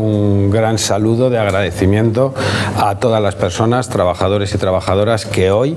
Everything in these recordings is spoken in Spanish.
com Un gran saludo de agradecimiento a todas las personas, trabajadores y trabajadoras que hoy,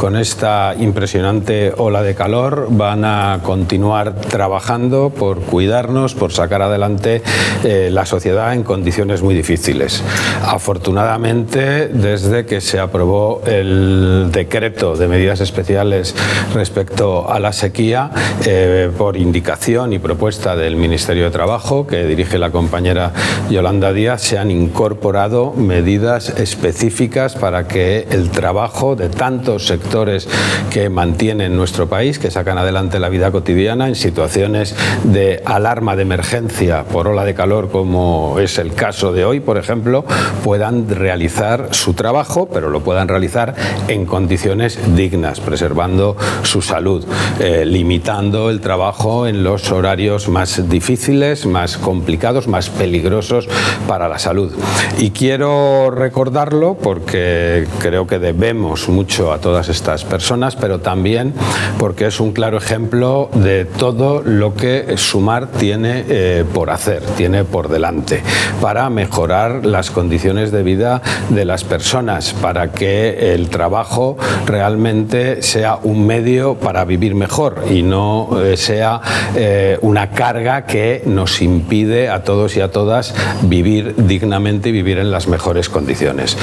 con esta impresionante ola de calor, van a continuar trabajando por cuidarnos, por sacar adelante eh, la sociedad en condiciones muy difíciles. Afortunadamente, desde que se aprobó el decreto de medidas especiales respecto a la sequía, eh, por indicación y propuesta del Ministerio de Trabajo, que dirige la compañera Yolanda, Yolanda Se han incorporado medidas específicas para que el trabajo de tantos sectores que mantienen nuestro país, que sacan adelante la vida cotidiana en situaciones de alarma de emergencia por ola de calor, como es el caso de hoy, por ejemplo, puedan realizar su trabajo, pero lo puedan realizar en condiciones dignas, preservando su salud, eh, limitando el trabajo en los horarios más difíciles, más complicados, más peligrosos para la salud. Y quiero recordarlo porque creo que debemos mucho a todas estas personas, pero también porque es un claro ejemplo de todo lo que Sumar tiene eh, por hacer, tiene por delante, para mejorar las condiciones de vida de las personas, para que el trabajo realmente sea un medio para vivir mejor y no eh, sea eh, una carga que nos impide a todos y a todas dignamente y vivir en las mejores condiciones.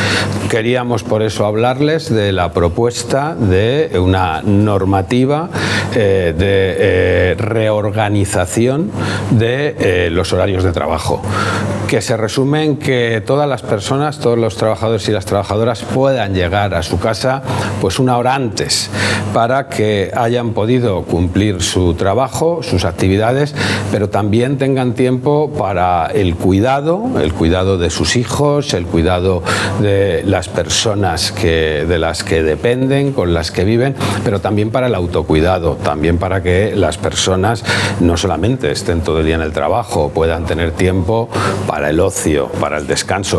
Queríamos por eso hablarles de la propuesta de una normativa eh, de eh, reorganización de eh, los horarios de trabajo que se resume en que todas las personas, todos los trabajadores y las trabajadoras puedan llegar a su casa pues una hora antes para que hayan podido cumplir su trabajo, sus actividades, pero también tengan tiempo para el cuidado, el cuidado de sus hijos, el cuidado de las personas que, de las que dependen, con las que viven, pero también para el autocuidado, también para que las personas no solamente estén todo el día en el trabajo, puedan tener tiempo para el ocio, para el descanso.